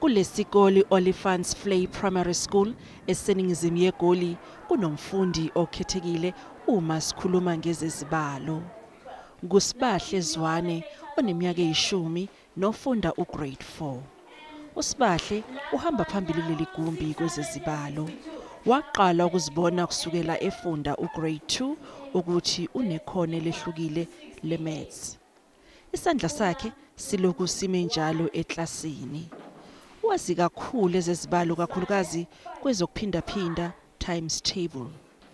Kulesikole Olifants Flay Primary School eseningizimu yeGoli kunomfundi okhethekile uma sikhuluma ngezezibalo. Kusibahle Zwane oneminyaka eyishumi nofunda ugrade 4. Usibahle uhamba phambili leli gumbi kwezezibalo. Waqala ukuzibona kusukela efunda ugrade 2 ukuthi unekhono lehlukile lemaths. Isandla sakhe siloku sime njalo eklasini. Wazi kakhulu ezezibalo kakhulukazi kwezokuphindaphinda times table.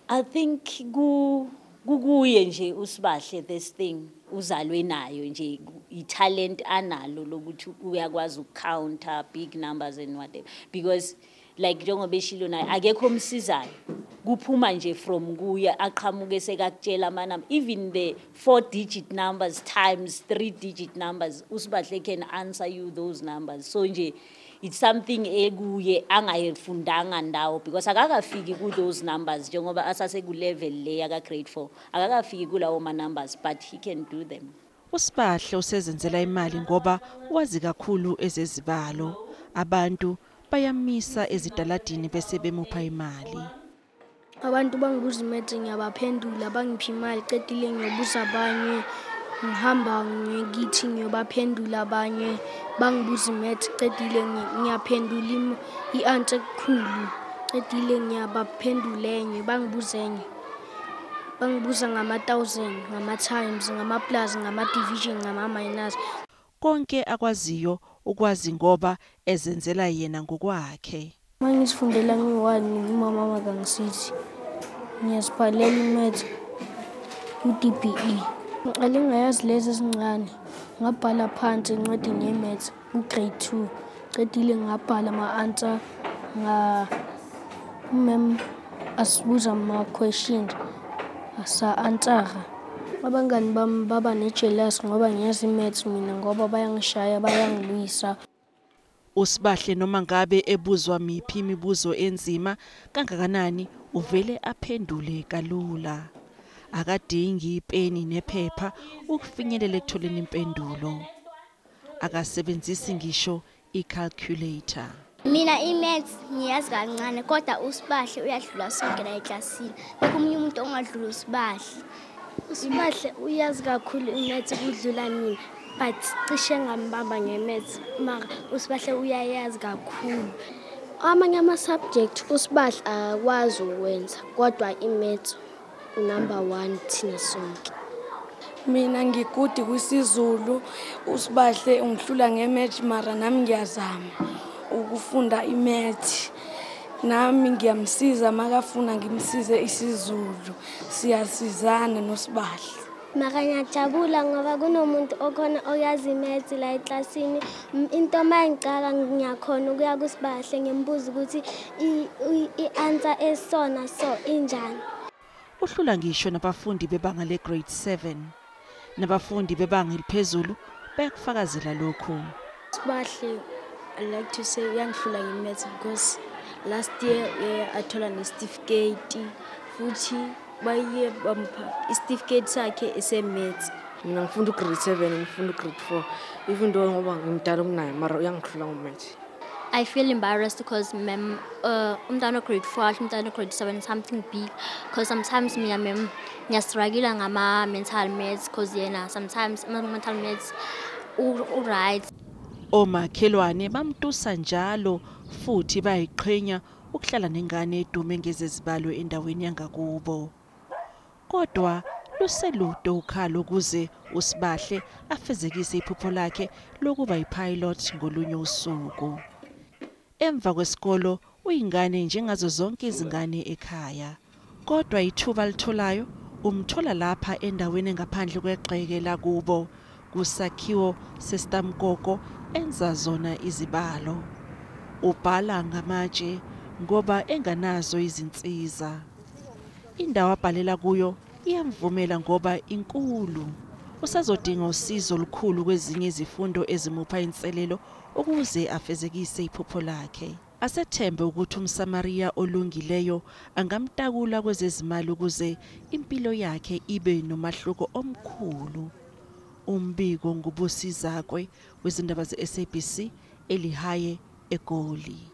I think ku kukuye nje usibahle this thing uzalwe nayo nje i-talent analo lokuthi uyakwazi ukucounter big numbers and whatever because like njengoba eshilo naye akekho omsizayo kuphuma nje from kuye aqhamuke sekakutshela amanamba even the four digit numbers times three digit numbers usibahle can answer you those numbers so nje it's something ekuye angayifundanga ndawo because akakafiki ku those numbers njengoba asase ku level leya ka grade 4 akakafiki kulawo ma numbers but he can do them Usibahle usezenzela imali ngoba wazi kakhulu ezezibalo. Abantu bayamisa ezitaladini bese bemupha imali. Abantu bangibuza imaths ngiyabaphendula bangiphi imali qedile ngiyobuza abanye ngihamba ngikithi ngiyobaphendula abanye bangibuza imaths qedile ngi- ngiyaphendula im- i-answer kukhulu qedile ngiyabaphendula enye bangibuza enye bangibuza ngama-thousand ngama-times ngama-plus ngama-division ngama-minus Konke akwaziyo ukwazi ngoba ezenzela yena ngokwakhe. uma ngisifundela ngiyi-one umama kangisithi ngiyazibhalela imaths ku-DBE ngiqale ngayazi lezi ezincane. Ngabhala phansi encwadini ye-maths ku-grade two. Cedile ngabhala ama-answer nga umem asibuza ama-questions sa-answera abangani bami baba nejealous ngoba ngiyazi i-maths mina ngoba bayangishaya bayangilwisa. Usibahle noma ngabe ebuzwa miphi imibuzo enzima kangakanani uvele aphendule kalula. Akadingi ipeni nephepha ukufinyelela ekutholeni impendulo. Akasebenzisi ngisho icalculator. Mina imaths ngiyazi kancane kodwa usibahle uyadlula sonke la eklasini. Beke umunye umuntu ongadlula usibahle. usibahle uyazi kakhulu imaths kudlula mina but cishe ngambamba nge-maths mara usibahle uyayazi kakhulu. Amanye ama-subject usibahle akakwazi ukwenza kodwa i-maths number one thina sonke. Mina ngigudi kwisizulu usibahle ungihlula ngematch mara nami ngiyazama ukufunda imath. Nami ngiyamsiza makafuna ngimsize isizulu. Siyasizana nosibahle Mara ngiyajabula ngoba kunomuntu okhona oyazi imaths la eklasini. Into mayengicaka ngiyakhona ukuya kusibahle ngimbuza ukuthi i-answer esona so injani. Uhlula ngisho nabafundi bebanga legrade 7. Nabafundi bebanga eliphezulu bayakufakazela lokhu. usibahle i like to say uyangihlula nge-maths because last year uye athola nesitifiketi futhi baye bampha isitifiketi sakhe ese-maths mina ngifunda ugrade seven ngifunda ugrade four. Even though ngoba ngimdala kunaye mara uyangihlula ngomathi I feel embarrassed because mem uh umntwana grade 4 umntwana grade 7 something big. Because sometimes mina mem ngiyastruggle ngama mental maths because yena sometimes ama mental maths u u- right Omakhelwane bamtusa njalo futhi bayiqhenya ukuhlala nengane edume ngezezibalo endaweni yangakubo. Kodwa luseludo ukhalo ukuze usibahle afezekise iphupho lakhe lokuba yipilot ngolunye usuku. Emva kwesikolo uyingane njengazo zonke izingane ekhaya. Kodwa ithuba litholayo umthola lapha endaweni engaphandle kwegceke lakubo kusakhiwo sestamkoko enza zona izibalo. Ubhala ngamatshe ngoba enganazo izinsiza. Indawo abhalela kuyo iyamvumela ngoba inkulu. Usazodinga usizo olukhulu kwezinye izifundo ezimupha inselelo ukuze afezekise iphupho lakhe. Asethembe ukuthi umSamaria olungileyo angamtakula kwezezimali ukuze impilo yakhe ibe nomahluko omkhulu. Umbiko ngubusizakwe wezindaba ze-SABC elihaye eGoli